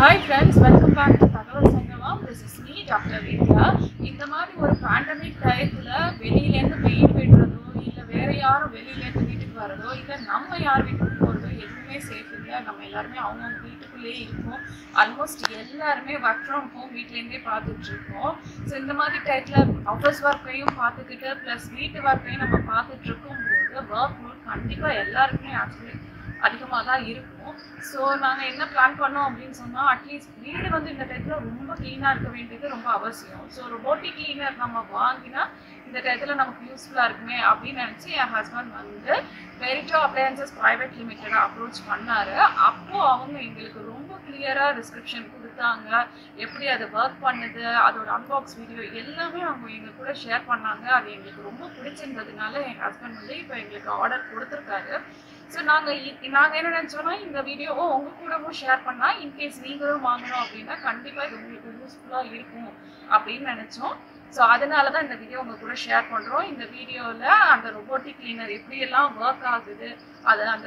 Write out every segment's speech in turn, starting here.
Hi friends welcome back to தகவல் சங்கமம் this is me doctor Vidya இந்த மாதிரி ஒரு பேண்டமிக் டயத்தில் வெளியிலேருந்து வெயில் விடுறதோ இல்லை வேறு யாரும் வெளியிலேருந்து வீட்டுக்கு வரதோ இல்லை நம்ம யார் வீட்டுக்கு போகிறதோ எதுவுமே சேஃப் இல்லை. நம்ம எல்லாருமே அவங்கவுங்க வீட்டுக்குள்ளேயே இருக்கோம் ஆல்மோஸ்ட் எல்லாருமே ஒர்க் ஃப்ரம் ஹோம் வீட்லேருந்தே பார்த்துட்ருக்கோம். ஸோ இந்த மாதிரி டயத்தில் ஆஃபீஸ் ஒர்க்கையும் பார்த்துக்கிட்டு ப்ளஸ் வீட்டு ஒர்க்கையும் நம்ம பார்த்துட்ருக்கும் போது ஒர்க் லோட் கண்டிப்பாக எல்லாருக்குமே ஆக்சுவலி அதிகமாக தான் இருக்கும். ஸோ நாங்கள் என்ன பிளான் பண்ணோம் அப்படின்னு சொன்னால் அட்லீஸ்ட் வீடு வந்து இந்த டயத்தில் ரொம்ப க்ளீனாக இருக்க வேண்டியது ரொம்ப அவசியம். ஸோ ரொபோட்டிக் கிளீனர் நம்ம வாங்கினா இந்த டயத்தில் நமக்கு யூஸ்ஃபுல்லாக இருக்குமே அப்படின்னு நினச்சி என் ஹஸ்பண்ட் வந்து வெரிட்டோ அப்ளையன்சஸ் ப்ரைவேட் லிமிட்டடாக அப்ரோச் பண்ணார். அப்போது அவங்க எங்களுக்கு ரொம்ப கிளியராக டிஸ்கிரிப்ஷன் கொடுத்தாங்க. எப்படி அது ஒர்க் பண்ணுது அதோட அன்பாக்ஸ் வீடியோ எல்லாமே அவங்க எங்க கூட ஷேர் பண்ணாங்க. அது எங்களுக்கு ரொம்ப பிடிச்சிருந்ததுனால என் ஹஸ்பண்ட் வந்து இப்போ எங்களுக்கு ஆர்டர் கொடுத்துருக்காரு. ஸோ நாங்கள் நாங்கள் என்ன நினச்சோன்னா இந்த வீடியோவை உங்கள் கூடவும் ஷேர் பண்ணால் இன்கேஸ் நீங்களும் வாங்கணும் அப்படின்னா கண்டிப்பாக இது உங்களுக்கு யூஸ்ஃபுல்லாக இருக்கும் அப்படின்னு நினச்சோம். ஸோ அதனால தான் இந்த வீடியோ உங்கள் கூட ஷேர் பண்ணுறோம் இந்த வீடியோவில் அந்த ரொபோட்டிக் கிளீனர் எப்படியெல்லாம் ஒர்க் ஆகுது அதை அந்த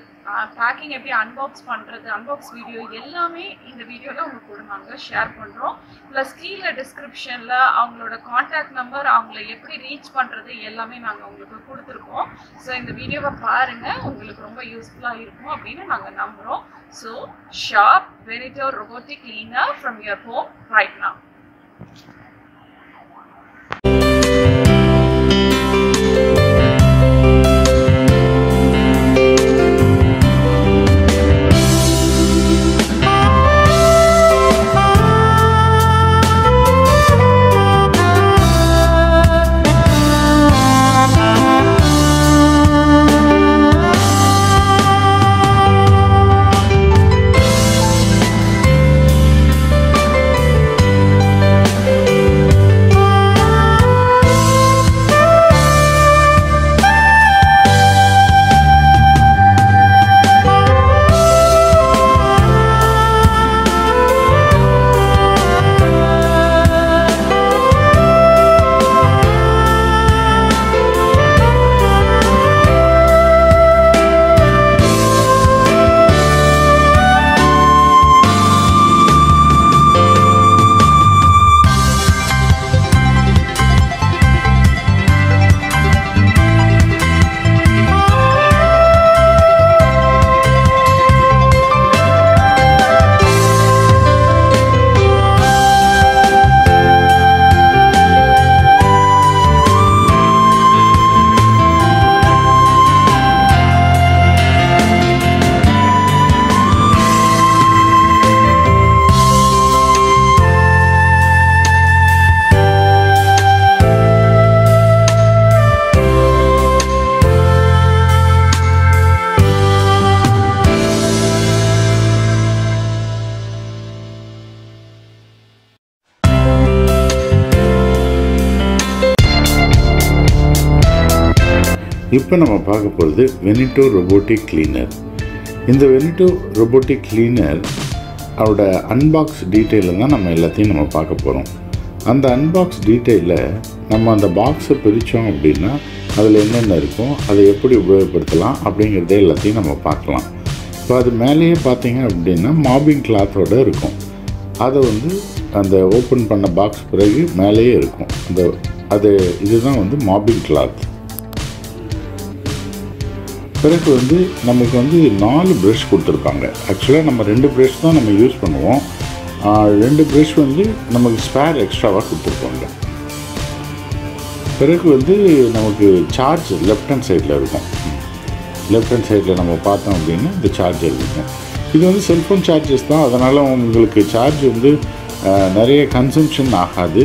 பேக்கிங் எப்படி அன்பாக்ஸ் பண்ணுறது அன்பாக்ஸ் வீடியோ எல்லாமே இந்த வீடியோவில் உங்கள் கூட நாங்கள் ஷேர் பண்ணுறோம் ப்ளஸ் கீழே டிஸ்கிரிப்ஷனில் அவங்களோட காண்டாக்ட் நம்பர் அவங்கள எப்படி ரீச் பண்ணுறது எல்லாமே நாங்கள் உங்களுக்கு கொடுத்துருக்கோம். ஸோ இந்த வீடியோவை பாருங்கள் உங்களுக்கு ரொம்ப யூஸ்ஃபுல்லாக இருக்கும் அப்படின்னு நாங்கள் நம்புகிறோம் so shop Venitto robotic cleaner from your home right நான் இப்போ நம்ம பார்க்க போகிறது வெனிட்டோ ரொபோட்டிக் கிளீனர் இந்த வெனிட்டோ ரொபோட்டிக் கிளீனர் அவரோட அன்பாக்ஸ் டீட்டெயிலில் தான் நம்ம எல்லாத்தையும் நம்ம பார்க்க போகிறோம் அந்த அன்பாக்ஸ் டீட்டெயிலில் நம்ம அந்த பாக்ஸை பிரித்தோம் அப்படின்னா அதில் என்னென்ன இருக்கும் அதை எப்படி உபயோகப்படுத்தலாம் அப்படிங்கிறத எல்லாத்தையும் நம்ம பார்க்கலாம். இப்போ அது மேலேயே பார்த்தீங்க அப்படின்னா மாபிங் கிளாத்தோடு இருக்கும். அதை வந்து அந்த ஓப்பன் பண்ண பாக்ஸ் பிறகு மேலேயே இருக்கும். அந்த அது இதுதான் வந்து மாபிங் கிளாத் பிறகு வந்து நமக்கு வந்து நாலு ப்ரஷ் கொடுத்துருக்காங்க. ஆக்சுவலாக நம்ம ரெண்டு ப்ரஷ் தான் நம்ம யூஸ் பண்ணுவோம். ரெண்டு ப்ரஷ் வந்து நமக்கு ஸ்பேர் எக்ஸ்ட்ராவாக கொடுத்துருப்பாங்க பிறகு வந்து நமக்கு சார்ஜ் லெஃப்ட் ஹேண்ட் சைடில் இருக்கும். லெஃப்ட் ஹேண்ட் சைடில் நம்ம பார்த்தோம் அப்படின்னா இந்த சார்ஜர் இருக்கும் இது வந்து செல்ஃபோன் சார்ஜஸ் தான். அதனால் உங்களுக்கு சார்ஜ் வந்து நிறைய கன்சம்ஷன் ஆகாது.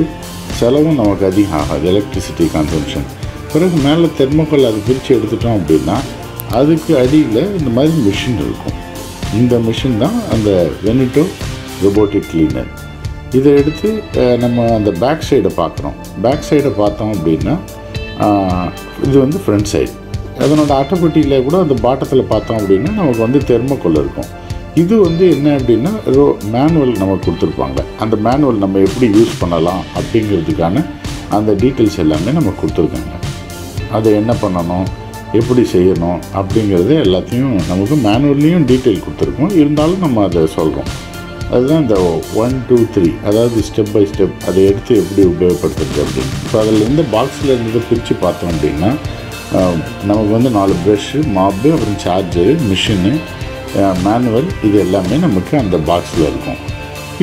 செலவும் நமக்கு அதிகம் ஆகாது. எலக்ட்ரிசிட்டி கன்சம்ஷன் பிறகு மேலே தெர்மோக்கல் அது பிரித்து எடுத்துட்டோம் அப்படின்னா அதுக்கு அடியில் இந்த மாதிரி மிஷின் இருக்கும். இந்த மிஷின் தான் அந்த வெனிட்டோ ரொபோட்டிக் கிளீனர் இதை எடுத்து நம்ம அந்த பேக் சைடை பார்க்குறோம் பேக் சைடை பார்த்தோம் அப்படின்னா இது வந்து ஃப்ரண்ட் சைடு அதனோட அட்டைப்பட்டியில் கூட அந்த பாட்டத்தில் பார்த்தோம் அப்படின்னா நமக்கு வந்து தெர்மோக்கோல் இருக்கும். இது வந்து என்ன அப்படின்னா ரோ மேனுவல் நமக்கு கொடுத்துருப்பாங்க. அந்த மேனுவல் நம்ம எப்படி யூஸ் பண்ணலாம் அப்படிங்கிறதுக்கான அந்த டீட்டெயில்ஸ் எல்லாமே நமக்கு கொடுத்துருக்காங்க. அதை என்ன பண்ணணும்? எப்படி செய்யணும் அப்படிங்கிறது எல்லாத்தையும் நமக்கு மேனுவல்லையும் டீட்டெயில் கொடுத்துருக்கோம். இருந்தாலும் நம்ம அதை சொல்கிறோம் அதுதான் இந்த ஒன் டூ த்ரீ அதாவது ஸ்டெப் பை ஸ்டெப் அதை எடுத்து எப்படி உபயோகப்படுத்துறது அப்படின்னு. இப்போ அதில் இருந்து பாக்ஸில் இருந்ததை பிரித்து பார்த்தோம் அப்படின்னா நமக்கு வந்து நாலு ப்ரெஷ்ஷு மாப்பு அப்புறம் சார்ஜரு மிஷினு மேனுவல் இது எல்லாமே நமக்கு அந்த பாக்ஸில் இருக்கும்.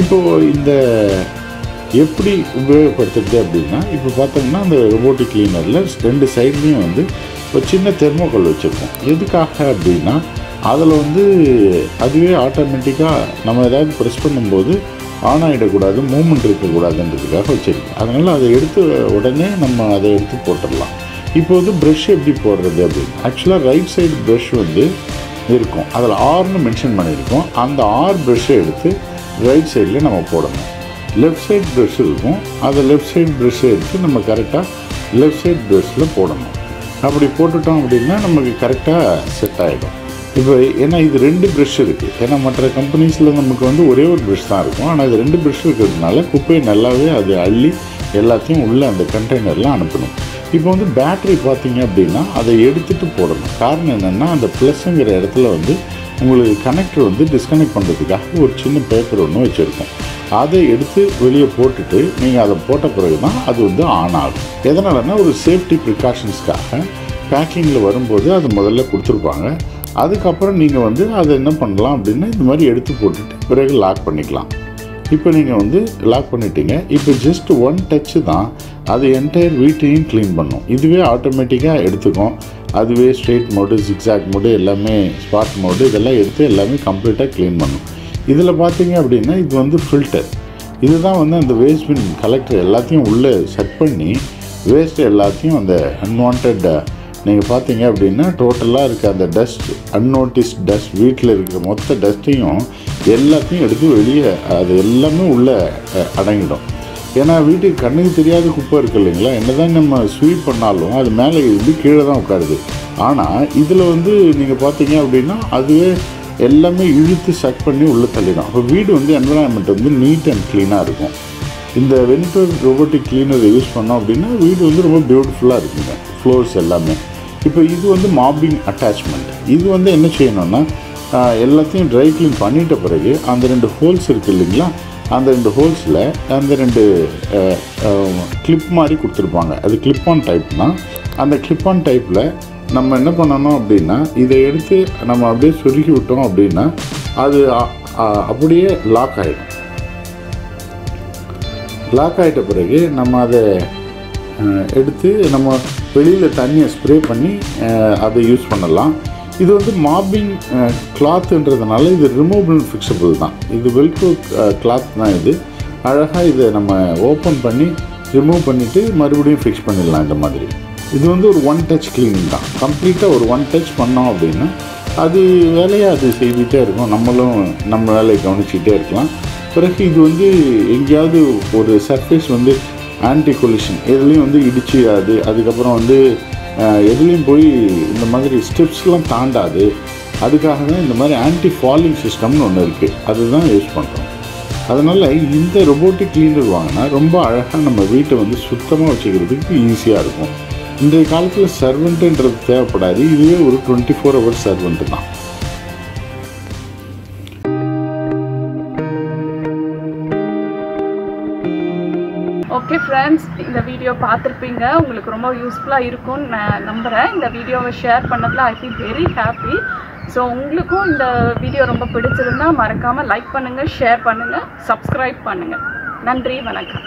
இப்போது இந்த எப்படி உபயோகப்படுத்துறது அப்படின்னா இப்போ பார்த்தோம்னா அந்த ரொபோட்டிக் கிளீனரில் ரெண்டு சைட்லேயும் வந்து ஒரு சின்ன தெர்மோகோல் வச்சுருக்கோம். எதுக்காக அப்படின்னா அதில் வந்து அதுவே ஆட்டோமேட்டிக்காக நம்ம ஏதாவது ப்ரெஸ் பண்ணும்போது ஆன் ஆகிடக்கூடாது மூமெண்ட் இருக்கக்கூடாதுன்றதுக்காக வச்சுருக்கேன் அதனால் அதை எடுத்து உடனே நம்ம அதை எடுத்து போட்டுடலாம். இப்போ வந்து ப்ரெஷ் எப்படி போடுறது அப்படின்னு ஆக்சுவலாக ரைட் சைடு ப்ரஷ் வந்து இருக்கும். அதில் ஆர்னு மென்ஷன் பண்ணியிருக்கோம். அந்த ஆர் ப்ரெஷ்ஷை எடுத்து ரைட் சைடில் நம்ம போடணும். லெஃப்ட் சைடு ப்ரெஷ் இருக்கும். அதை லெஃப்ட் சைடு ப்ரெஷ்ஷை எடுத்து நம்ம கரெக்டாக லெஃப்ட் சைடு ப்ரெஷ்ஷில் போடணும். அப்படி போட்டுட்டோம் அப்படின்னா நமக்கு கரெக்டாக செட் ஆகிடும் இப்போ ஏன்னா இது ரெண்டு ப்ரெஷ் இருக்குது ஏன்னா மற்ற கம்பெனிஸில் நமக்கு வந்து ஒரே ஒரு ப்ரஷ் தான் இருக்கும். ஆனால் இது ரெண்டு ப்ரெஷ் இருக்கிறதுனால குப்பையை நல்லாவே அது அள்ளி எல்லாத்தையும் உள்ளே அந்த கண்டெய்னரில் அனுப்பணும். இப்போ வந்து பேட்ரி பார்த்தீங்க அப்படின்னா அதை எடுத்துகிட்டு போடணும். காரணம் என்னென்னா அந்த ப்ளஸ்ஸுங்கிற இடத்துல வந்து உங்களுக்கு கனெக்டர் வந்து டிஸ்கனெக்ட் பண்ணுறதுக்காக ஒரு சின்ன பேப்பர் ஒன்று வச்சுருக்கோம். அதை எடுத்து வெளியே போட்டுட்டு நீங்கள் அதை போட்ட பிறகு தான் அது வந்து ஆன் ஆகும். எதனாலன்னா ஒரு சேஃப்டி ப்ரிகாஷன்ஸ்க்காக பேக்கிங்கில் வரும்போது அது முதல்ல கொடுத்துருப்பாங்க. அதுக்கப்புறம் நீங்கள் வந்து அதை என்ன பண்ணலாம் அப்படின்னா இந்த மாதிரி எடுத்து போட்டுட்டு பிறகு லாக் பண்ணிக்கலாம். இப்போ நீங்கள் வந்து லாக் பண்ணிட்டீங்க. இப்போ ஜஸ்ட் ஒன் டச்சு தான் அது என்டையர் வீட்டையும் க்ளீன் பண்ணும். இதுவே ஆட்டோமேட்டிக்காக எடுத்துக்கும். அதுவே ஸ்ட்ரெயிட் மோடு ஜிக்ஸாக் மோடு எல்லாமே ஸ்பாட் மோடு இதெல்லாம் எடுத்து எல்லாமே கம்ப்ளீட்டாக க்ளீன் பண்ணும். இதில் பார்த்தீங்க அப்படின்னா இது வந்து ஃபில்டர் இதுதான் வந்து அந்த வேஸ்ட் பின் கலெக்டர் எல்லாத்தையும் உள்ளே செட் பண்ணி வேஸ்ட் எல்லாத்தையும் அந்த அன்வான்ட் நீங்கள் பார்த்தீங்க அப்படின்னா டோட்டலாக இருக்க அந்த டஸ்ட் அன்னோட்டிஸ் டஸ்ட் வீட்டில் இருக்கிற மொத்த டஸ்ட்டையும் எல்லாத்தையும் எடுத்து வெளியே அது எல்லாமே உள்ளே அடங்கிடும். ஏன்னா வீட்டுக்கு கண்ணுக்கு தெரியாத குப்பை இருக்குது இல்லைங்களா? என்னதான் நம்ம ஸ்வீப் பண்ணாலும் அது மேலே இருந்து கீழே தான் உட்காருது. ஆனால் இதில் வந்து நீங்கள் பார்த்தீங்க அப்படின்னா அதுவே எல்லாமே இழுத்து சக் பண்ணி உள்ளே தள்ளிடும். அப்போ வீடு வந்து என்வரான்மெண்ட் வந்து நீட் அண்ட் க்ளீனாக இருக்கும். இந்த வென்டர் ரோபோட்டிக் கிளீனர் யூஸ் பண்ணோம் அப்படின்னா வீடு வந்து ரொம்ப பியூட்டிஃபுல்லாக இருக்குங்க. ஃப்ளோர்ஸ் எல்லாமே. இப்போ இது வந்து மாப்பிங் அட்டாச்மெண்ட் இது வந்து என்ன செய்யணும்னா எல்லாத்தையும் ட்ரை க்ளீன் பண்ணிட்ட பிறகு அந்த ரெண்டு ஹோல்ஸ் இருக்குது இல்லைங்களா? அந்த ரெண்டு ஹோல்ஸில் அந்த ரெண்டு கிளிப் மாதிரி கொடுத்துருப்பாங்க. அது கிளிப் ஆன் டைப்னால் அந்த கிளிப் ஆன் டைப்பில் நம்ம என்ன பண்ணணும் அப்படின்னா இதை எடுத்து நம்ம அப்படியே சுருக்கி விட்டோம் அப்படின்னா அது அப்படியே லாக் ஆகிடும் லாக் ஆகிட்ட பிறகு நம்ம அதை எடுத்து நம்ம வெளியில் தண்ணியை ஸ்ப்ரே பண்ணி அதை யூஸ் பண்ணலாம். இது வந்து மாப்பிங் கிளாத்துன்றதுனால இது ரிமூவபிள் ஃபிக்ஸபிள் தான். இது வெல்க்ரோ கிளாத் தான் இது. அழகாக இதை நம்ம ஓப்பன் பண்ணி ரிமூவ் பண்ணிவிட்டு மறுபடியும் ஃபிக்ஸ் பண்ணிடலாம் இந்த மாதிரி. இது வந்து ஒரு ஒன் டச் க்ளீனிங் தான். கம்ப்ளீட்டாக ஒரு ஒன் டச் பண்ணோம் அப்படின்னா அது வேலையை அது செய்துகிட்டே இருக்கும். நம்மளும் நம்ம வேலையை கவனிச்சிக்கிட்டே இருக்கலாம். பிறகு இது வந்து எங்கேயாவது ஒரு சர்ஃபேஸ் வந்து ஆன்டி கொலிஷன் எதுலேயும் வந்து இடிச்சிடாது. அதுக்கப்புறம் வந்து எதுலேயும் போய் இந்த மாதிரி ஸ்டெப்ஸ்லாம் தாண்டாது. அதுக்காக தான் இந்த மாதிரி ஆன்டி ஃபாலிங் சிஸ்டம்னு ஒன்று இருக்குது அதுதான் யூஸ் பண்ணுறோம் அதனால் இந்த ரொபோட்டிக் கிளீனர் வாங்கினா ரொம்ப அழகாக நம்ம வீட்டை வந்து சுத்தமாக வச்சுக்கிறதுக்கு ஈஸியாக இருக்கும். இன்றைய காலத்தில் சர்வெண்ட்டுன்றது தேவைப்படாது. இதுவே ஒரு டுவெண்ட்டி ஃபோர் ஹவர்ஸ் சர்வெண்ட்டு தான். ஓகே ஃப்ரெண்ட்ஸ் இந்த வீடியோ பார்த்துருப்பீங்க. உங்களுக்கு ரொம்ப யூஸ்ஃபுல்லாக இருக்கும்னு நான் நம்புகிறேன் இந்த வீடியோவை ஷேர் பண்ணதில் I feel very happy so உங்களுக்கும் இந்த வீடியோ ரொம்ப பிடிச்சிருந்தா மறக்காமல் லைக் பண்ணுங்கள் ஷேர் பண்ணுங்கள் சப்ஸ்கிரைப் பண்ணுங்கள் நன்றி வணக்கம்.